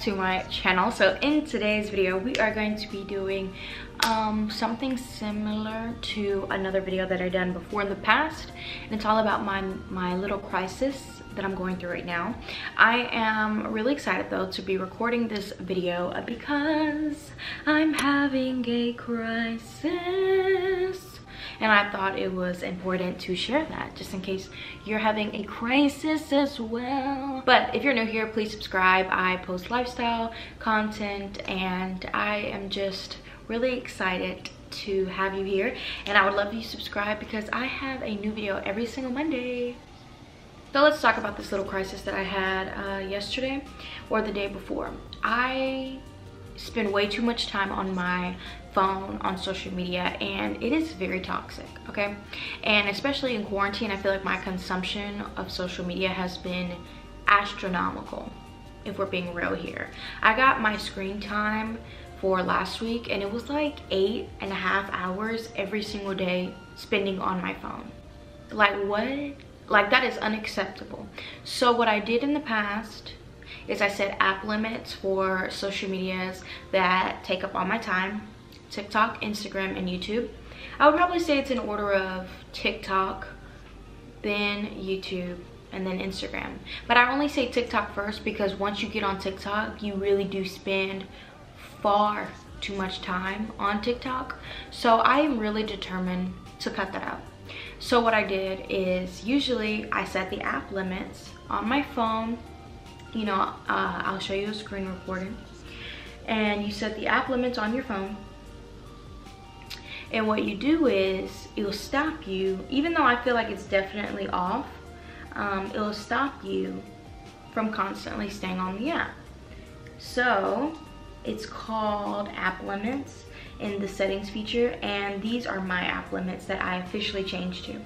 to my channel. So in today's video we are going to be doing um, something similar to another video that i done before in the past. And it's all about my my little crisis that i'm going through right now. I am really excited though to be recording this video because i'm having a crisis and I thought it was important to share that just in case you're having a crisis as well. But if you're new here, please subscribe. I post lifestyle content and I am just really excited to have you here and I would love you to subscribe because I have a new video every single Monday. So let's talk about this little crisis that I had uh, yesterday or the day before. I spend way too much time on my phone on social media and it is very toxic okay? And especially in quarantine i feel like my consumption of social media has been astronomical if we're being real here. I got my screen time for last week and it was like eight and a half hours every single day spending on my phone. Like what? Like that is unacceptable. So what i did in the past is I set app limits for social medias that take up all my time. TikTok, Instagram, and YouTube. I would probably say it's in order of TikTok, then YouTube, and then Instagram. But I only say TikTok first because once you get on TikTok, you really do spend far too much time on TikTok. So I am really determined to cut that out. So what I did is usually I set the app limits on my phone you know, uh, I'll show you a screen recording. And you set the app limits on your phone. And what you do is it'll stop you, even though I feel like it's definitely off, um, it'll stop you from constantly staying on the app. So it's called app limits in the settings feature and these are my app limits that I officially changed to.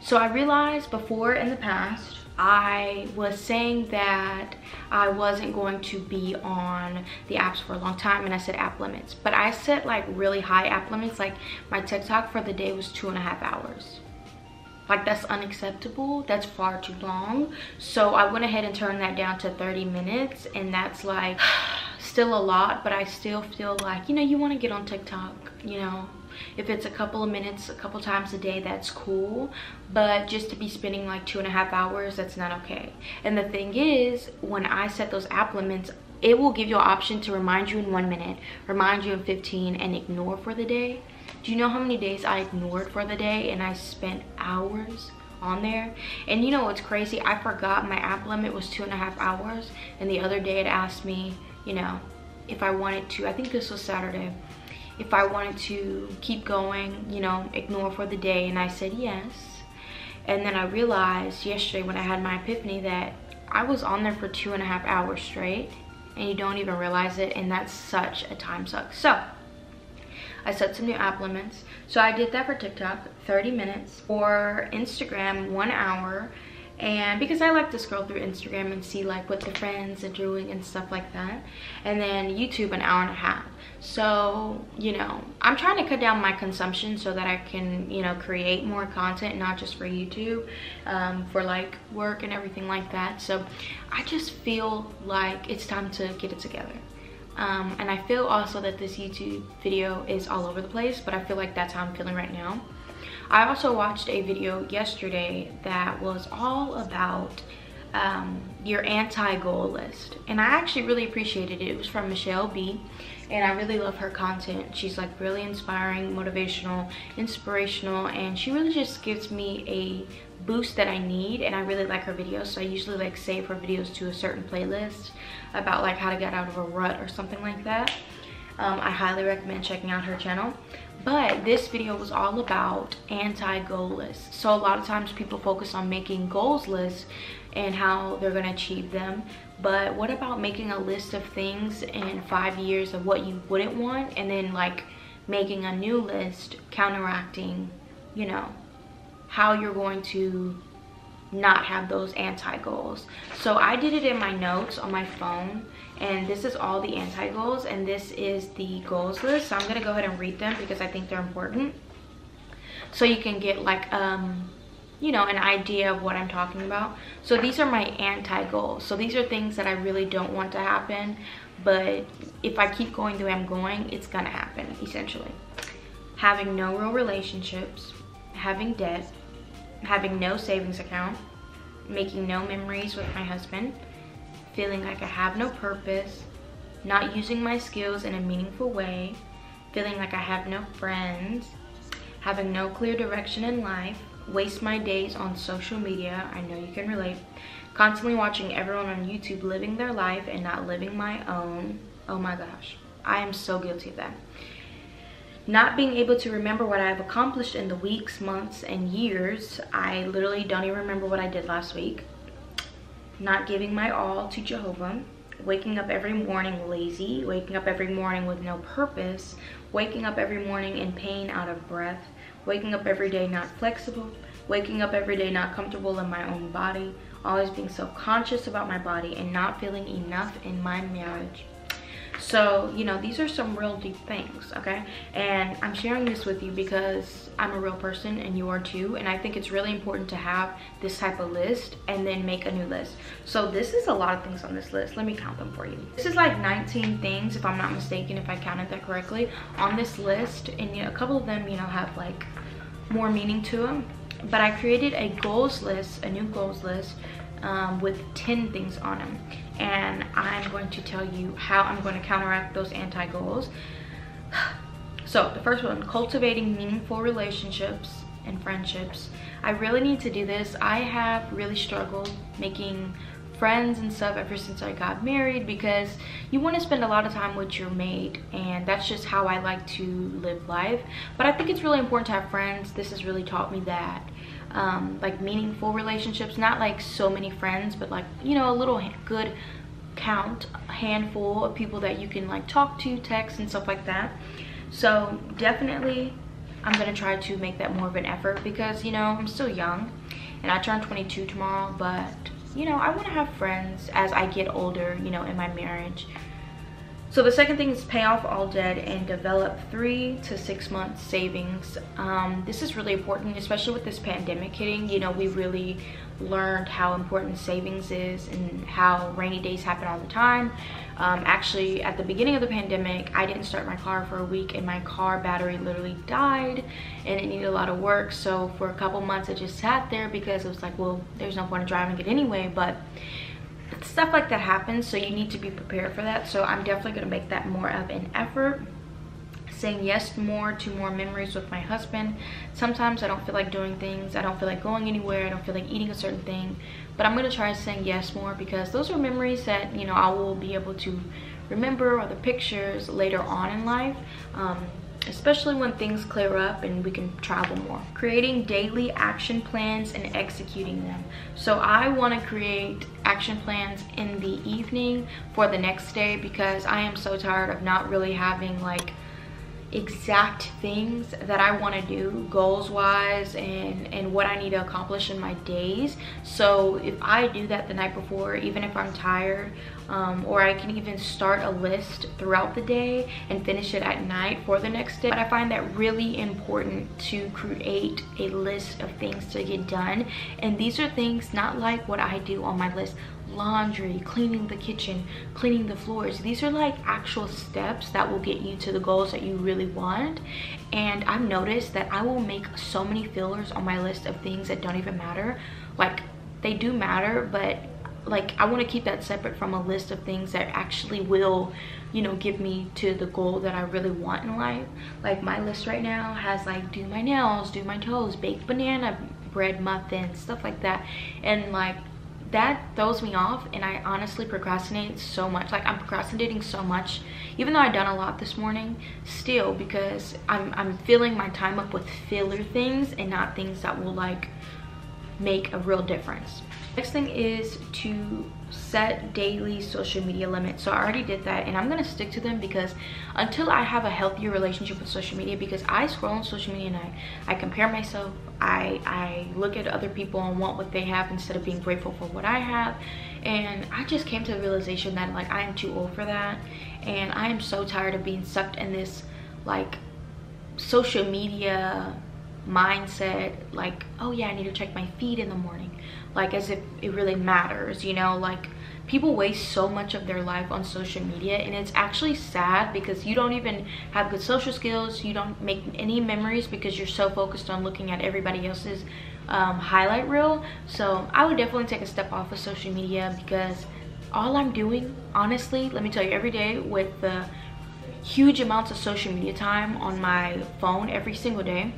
So I realized before in the past I was saying that I wasn't going to be on the apps for a long time and I said app limits. But I set like really high app limits, like my TikTok for the day was two and a half hours. Like that's unacceptable, that's far too long. So I went ahead and turned that down to 30 minutes and that's like still a lot, but I still feel like, you know, you wanna get on TikTok, you know, if it's a couple of minutes a couple times a day that's cool. But just to be spending like two and a half hours that's not okay. And the thing is when i set those app limits it will give you an option to remind you in one minute remind you in 15 and ignore for the day. Do you know how many days i ignored for the day and i spent hours on there? And you know what's crazy? I forgot my app limit was two and a half hours. And the other day it asked me you know if i wanted to i think this was saturday if I wanted to keep going, you know, ignore for the day. And I said yes. And then I realized yesterday when I had my epiphany that I was on there for two and a half hours straight and you don't even realize it and that's such a time suck. So I set some new app limits. So I did that for TikTok, 30 minutes. For Instagram, one hour and because I like to scroll through Instagram and see like what the friends are doing and stuff like that. And then YouTube an hour and a half. So you know I'm trying to cut down my consumption so that I can you know create more content not just for YouTube um, for like work and everything like that. So I just feel like it's time to get it together. Um, and I feel also that this YouTube video is all over the place but I feel like that's how I'm feeling right now I also watched a video yesterday that was all about um, your anti-goal list. And I actually really appreciated it. It was from Michelle B. And I really love her content. She's like really inspiring, motivational, inspirational. And she really just gives me a boost that I need. And I really like her videos. So I usually like save her videos to a certain playlist about like how to get out of a rut or something like that. Um, I highly recommend checking out her channel but this video was all about anti-goal lists so a lot of times people focus on making goals lists and how they're going to achieve them. But what about making a list of things in five years of what you wouldn't want and then like making a new list counteracting you know how you're going to not have those anti-goals? So i did it in my notes on my phone and this is all the anti-goals and this is the goals list so i'm gonna go ahead and read them because i think they're important so you can get like um you know, an idea of what I'm talking about. So these are my anti-goals. So these are things that I really don't want to happen, but if I keep going the way I'm going, it's gonna happen, essentially. Having no real relationships, having debt, having no savings account, making no memories with my husband, feeling like I have no purpose, not using my skills in a meaningful way, feeling like I have no friends, having no clear direction in life, waste my days on social media, I know you can relate, constantly watching everyone on YouTube living their life and not living my own. Oh my gosh, I am so guilty of that. Not being able to remember what I've accomplished in the weeks, months, and years. I literally don't even remember what I did last week. Not giving my all to Jehovah. Waking up every morning lazy. Waking up every morning with no purpose. Waking up every morning in pain out of breath waking up every day not flexible, waking up every day not comfortable in my own body, always being self-conscious about my body and not feeling enough in my marriage. So, you know, these are some real deep things, okay? And I'm sharing this with you because I'm a real person and you are too. And I think it's really important to have this type of list and then make a new list. So this is a lot of things on this list. Let me count them for you. This is like 19 things, if I'm not mistaken, if I counted that correctly, on this list. And you know, a couple of them, you know, have like more meaning to them. But I created a goals list, a new goals list um, with 10 things on them and I'm going to tell you how I'm going to counteract those anti-goals. So the first one, cultivating meaningful relationships and friendships. I really need to do this. I have really struggled making friends and stuff ever since I got married because you want to spend a lot of time with your mate and that's just how I like to live life. But I think it's really important to have friends. This has really taught me that um, like meaningful relationships. Not like so many friends but like you know a little good count handful of people that you can like talk to text and stuff like that. So definitely i'm gonna try to make that more of an effort because you know i'm still young and i turn 22 tomorrow but you know i want to have friends as i get older you know in my marriage so the second thing is pay off all debt and develop three to six months savings. Um, this is really important, especially with this pandemic hitting. You know, we really learned how important savings is and how rainy days happen all the time. Um, actually, at the beginning of the pandemic, I didn't start my car for a week and my car battery literally died and it needed a lot of work. So for a couple months, I just sat there because it was like, well, there's no point in driving it anyway. But stuff like that happens so you need to be prepared for that. So i'm definitely going to make that more of an effort. Saying yes more to more memories with my husband. Sometimes i don't feel like doing things. I don't feel like going anywhere. I don't feel like eating a certain thing. But i'm going to try saying yes more because those are memories that you know i will be able to remember or the pictures later on in life. Um, especially when things clear up and we can travel more. Creating daily action plans and executing them. So I want to create action plans in the evening for the next day because I am so tired of not really having like exact things that I want to do goals wise and and what I need to accomplish in my days so if I do that the night before even if I'm tired um, or I can even start a list throughout the day and finish it at night for the next day but I find that really important to create a list of things to get done and these are things not like what I do on my list laundry, cleaning the kitchen, cleaning the floors. These are like actual steps that will get you to the goals that you really want. And I've noticed that I will make so many fillers on my list of things that don't even matter. Like they do matter, but like I want to keep that separate from a list of things that actually will, you know, give me to the goal that I really want in life. Like my list right now has like do my nails, do my toes, bake banana bread muffins, stuff like that. And like that throws me off and I honestly procrastinate so much. Like I'm procrastinating so much, even though I've done a lot this morning, still because I'm, I'm filling my time up with filler things and not things that will like make a real difference. Next thing is to set daily social media limits. So I already did that and I'm gonna stick to them because until I have a healthier relationship with social media because I scroll on social media and I, I compare myself, I, I look at other people and want what they have instead of being grateful for what I have. And I just came to the realization that like I am too old for that. And I am so tired of being sucked in this like social media mindset like oh yeah i need to check my feed in the morning like as if it really matters you know? Like people waste so much of their life on social media and it's actually sad because you don't even have good social skills you don't make any memories because you're so focused on looking at everybody else's um, highlight reel. So i would definitely take a step off of social media because all i'm doing honestly let me tell you every day with the huge amounts of social media time on my phone every single day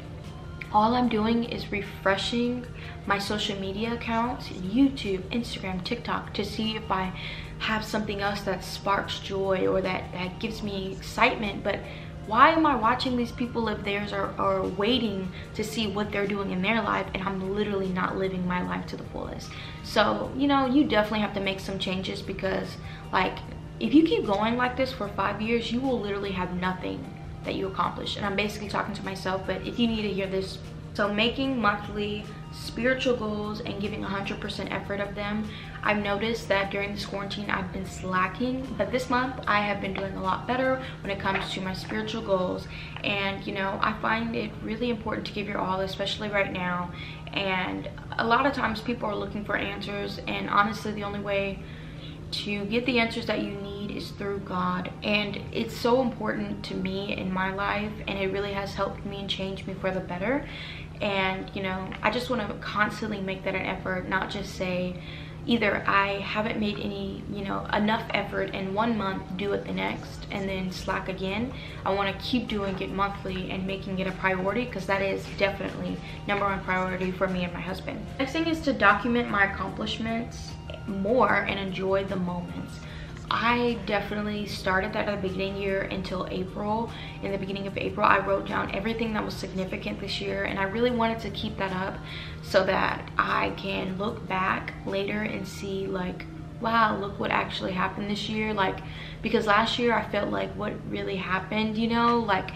all I'm doing is refreshing my social media accounts, YouTube, Instagram, TikTok, to see if I have something else that sparks joy or that, that gives me excitement. But why am I watching these people live theirs or, or waiting to see what they're doing in their life and I'm literally not living my life to the fullest? So, you know, you definitely have to make some changes because like if you keep going like this for five years, you will literally have nothing that you accomplish. And I'm basically talking to myself, but if you need to hear this, so making monthly spiritual goals and giving 100% effort of them, I've noticed that during this quarantine I've been slacking, but this month I have been doing a lot better when it comes to my spiritual goals. And you know, I find it really important to give your all, especially right now. And a lot of times people are looking for answers and honestly the only way to get the answers that you need is through God. And it's so important to me in my life and it really has helped me and changed me for the better. And you know I just want to constantly make that an effort not just say either I haven't made any you know enough effort in one month do it the next and then slack again. I want to keep doing it monthly and making it a priority because that is definitely number one priority for me and my husband. Next thing is to document my accomplishments more and enjoy the moments. I definitely started that at the beginning year until April. In the beginning of April, I wrote down everything that was significant this year and I really wanted to keep that up so that I can look back later and see like, wow, look what actually happened this year. Like, because last year I felt like what really happened, you know, like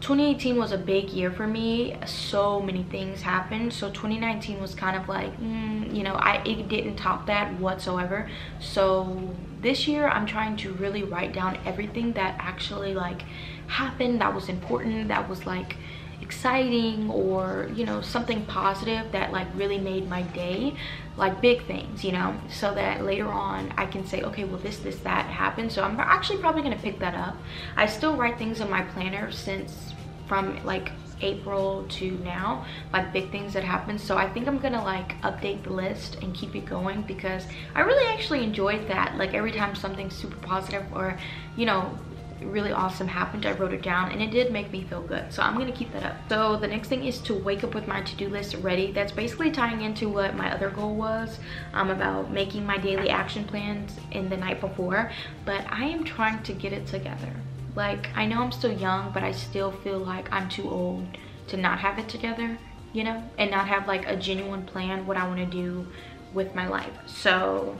2018 was a big year for me so many things happened so 2019 was kind of like mm, you know i it didn't top that whatsoever so this year i'm trying to really write down everything that actually like happened that was important that was like exciting or you know something positive that like really made my day like big things you know? So that later on i can say okay well this this that happened. So i'm actually probably going to pick that up. I still write things in my planner since from like April to now like big things that happened. So I think I'm gonna like update the list and keep it going because I really actually enjoyed that. Like every time something super positive or you know really awesome happened i wrote it down and it did make me feel good. So i'm gonna keep that up. So the next thing is to wake up with my to-do list ready. That's basically tying into what my other goal was um, about making my daily action plans in the night before but i am trying to get it together like i know i'm still young but i still feel like i'm too old to not have it together you know and not have like a genuine plan what i want to do with my life so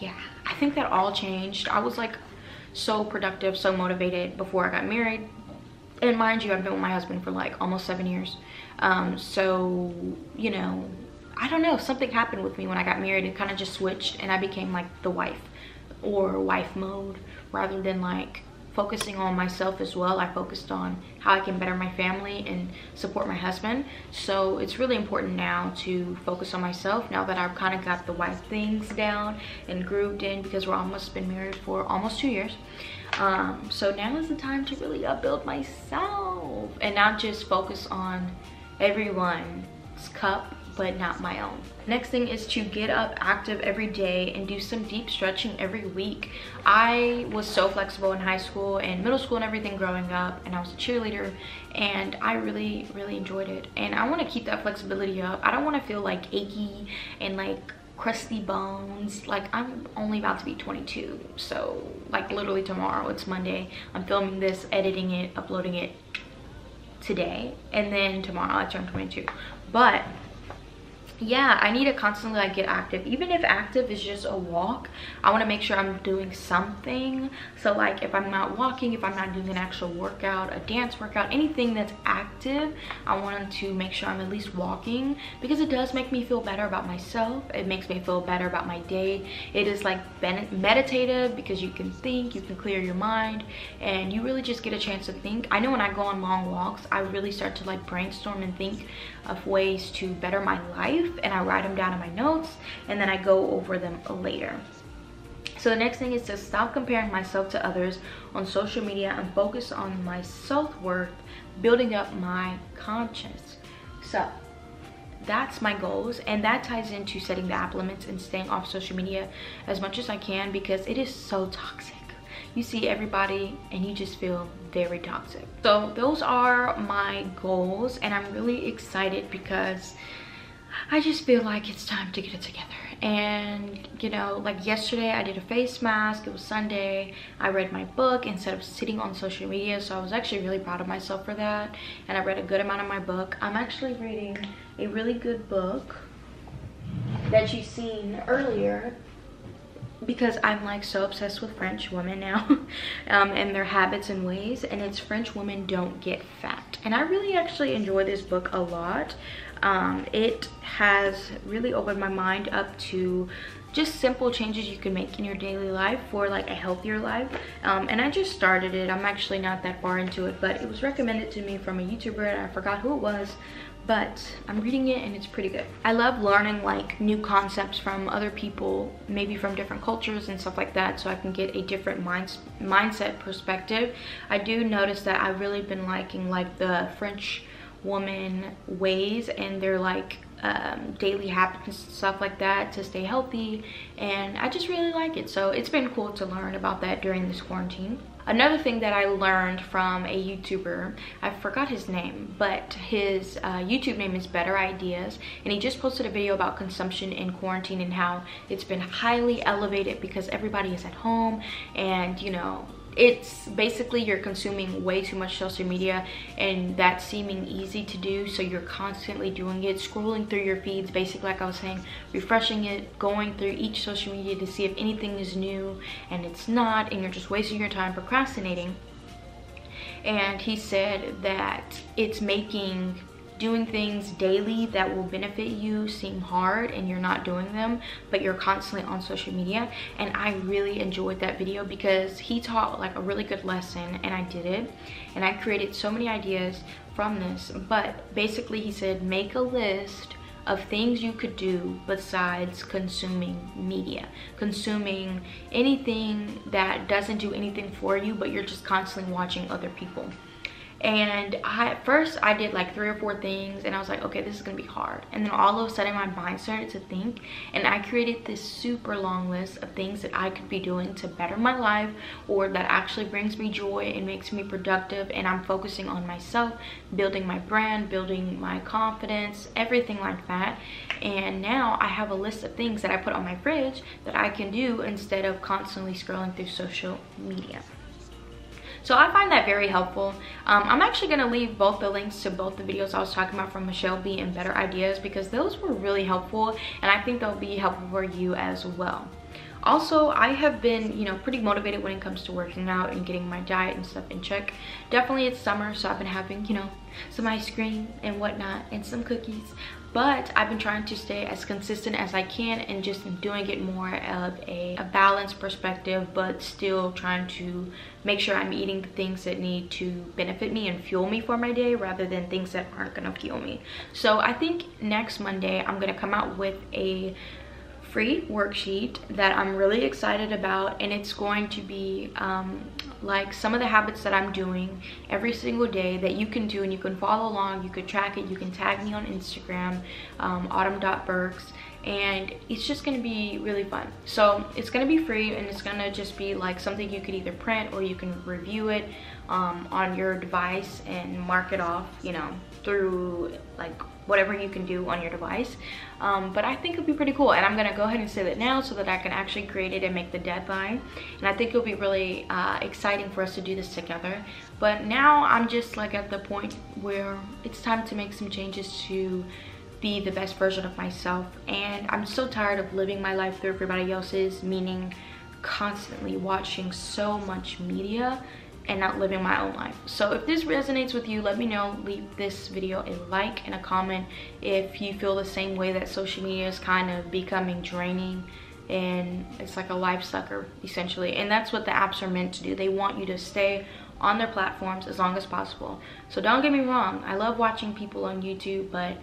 yeah i think that all changed i was like so productive, so motivated before I got married. And mind you, I've been with my husband for like almost seven years. Um, so, you know, I don't know, something happened with me when I got married. It kind of just switched and I became like the wife or wife mode rather than like focusing on myself as well. I focused on how I can better my family and support my husband. So it's really important now to focus on myself now that I've kind of got the wife things down and grooved in because we're almost been married for almost two years. Um, so now is the time to really upbuild myself and not just focus on everyone's cup but not my own. Next thing is to get up active every day and do some deep stretching every week. I was so flexible in high school and middle school and everything growing up and I was a cheerleader and I really, really enjoyed it. And I wanna keep that flexibility up. I don't wanna feel like achy and like crusty bones like i'm only about to be 22 so like literally tomorrow it's monday i'm filming this editing it uploading it today and then tomorrow i turn 22 but yeah i need to constantly like get active. Even if active is just a walk i want to make sure i'm doing something. So like if i'm not walking if i'm not doing an actual workout a dance workout anything that's active i want to make sure i'm at least walking because it does make me feel better about myself. It makes me feel better about my day. It is like meditative because you can think you can clear your mind and you really just get a chance to think. I know when i go on long walks i really start to like brainstorm and think of ways to better my life and I write them down in my notes and then I go over them later. So the next thing is to stop comparing myself to others on social media and focus on my self-worth, building up my conscience. So that's my goals and that ties into setting the app limits and staying off social media as much as I can because it is so toxic you see everybody and you just feel very toxic. So those are my goals and i'm really excited because i just feel like it's time to get it together. And you know like yesterday i did a face mask it was sunday i read my book instead of sitting on social media so i was actually really proud of myself for that and i read a good amount of my book. I'm actually reading a really good book that you've seen earlier because I'm like so obsessed with French women now um, and their habits and ways and it's French women don't get fat. And I really actually enjoy this book a lot. Um, it has really opened my mind up to just simple changes you can make in your daily life for like a healthier life. Um, and I just started it. I'm actually not that far into it but it was recommended to me from a YouTuber and I forgot who it was but I'm reading it and it's pretty good. I love learning like new concepts from other people, maybe from different cultures and stuff like that so I can get a different mind mindset perspective. I do notice that I've really been liking like the French woman ways and they're like um, daily habits and stuff like that to stay healthy and I just really like it. So it's been cool to learn about that during this quarantine. Another thing that I learned from a YouTuber I forgot his name but his uh, YouTube name is Better Ideas and he just posted a video about consumption in quarantine and how it's been highly elevated because everybody is at home and you know it's basically you're consuming way too much social media and that's seeming easy to do so you're constantly doing it scrolling through your feeds basically like i was saying refreshing it going through each social media to see if anything is new and it's not and you're just wasting your time procrastinating. And he said that it's making doing things daily that will benefit you seem hard and you're not doing them but you're constantly on social media. And i really enjoyed that video because he taught like a really good lesson and i did it. And i created so many ideas from this but basically he said make a list of things you could do besides consuming media. Consuming anything that doesn't do anything for you but you're just constantly watching other people and I, at first I did like three or four things and I was like okay this is gonna be hard. And then all of a sudden my mind started to think and I created this super long list of things that I could be doing to better my life or that actually brings me joy and makes me productive and I'm focusing on myself building my brand building my confidence everything like that. And now I have a list of things that I put on my fridge that I can do instead of constantly scrolling through social media so I find that very helpful. Um, I'm actually to leave both the links to both the videos I was talking about from Michelle B and Better Ideas because those were really helpful and I think they'll be helpful for you as well. Also, I have been, you know, pretty motivated when it comes to working out and getting my diet and stuff in check. Definitely it's summer, so I've been having, you know, some ice cream and whatnot and some cookies but I've been trying to stay as consistent as I can and just doing it more of a, a balanced perspective but still trying to make sure I'm eating the things that need to benefit me and fuel me for my day rather than things that aren't gonna fuel me. So I think next Monday I'm gonna come out with a free worksheet that I'm really excited about and it's going to be um, like some of the habits that I'm doing every single day that you can do and you can follow along, you could track it, you can tag me on Instagram, um, autumn.burkes and it's just gonna be really fun. So it's gonna be free and it's gonna just be like something you could either print or you can review it um, on your device and mark it off, you know, through like whatever you can do on your device. Um, but I think it'll be pretty cool. And I'm gonna go ahead and save it now so that I can actually create it and make the deadline. And I think it'll be really uh, exciting for us to do this together. But now I'm just like at the point where it's time to make some changes to be the best version of myself and I'm so tired of living my life through everybody else's meaning constantly watching so much media and not living my own life. So if this resonates with you, let me know. Leave this video a like and a comment if you feel the same way that social media is kind of becoming draining and it's like a life sucker essentially. And that's what the apps are meant to do. They want you to stay on their platforms as long as possible. So don't get me wrong, I love watching people on YouTube, but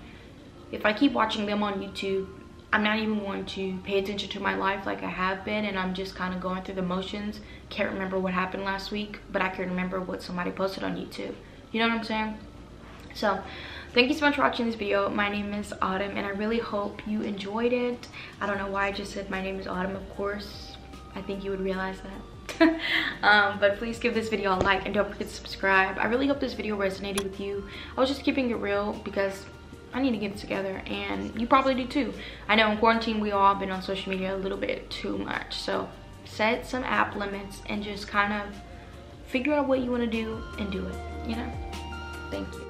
if I keep watching them on YouTube, I'm not even going to pay attention to my life like I have been and I'm just kind of going through the motions. Can't remember what happened last week, but I can remember what somebody posted on YouTube. You know what I'm saying? So, thank you so much for watching this video. My name is Autumn and I really hope you enjoyed it. I don't know why I just said my name is Autumn, of course. I think you would realize that. um, but please give this video a like and don't forget to subscribe. I really hope this video resonated with you. I was just keeping it real because I need to get it together and you probably do too. I know in quarantine we all been on social media a little bit too much. So set some app limits and just kind of figure out what you want to do and do it, you know? Thank you.